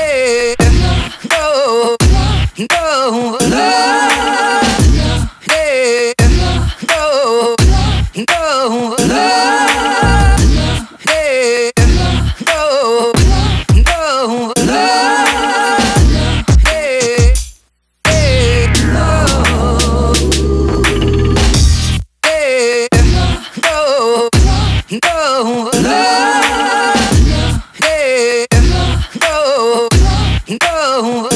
yeah. No, no, love, yeah. No, no, love, yeah. No, no, love, yeah. Hey, no, hey, no, no. oh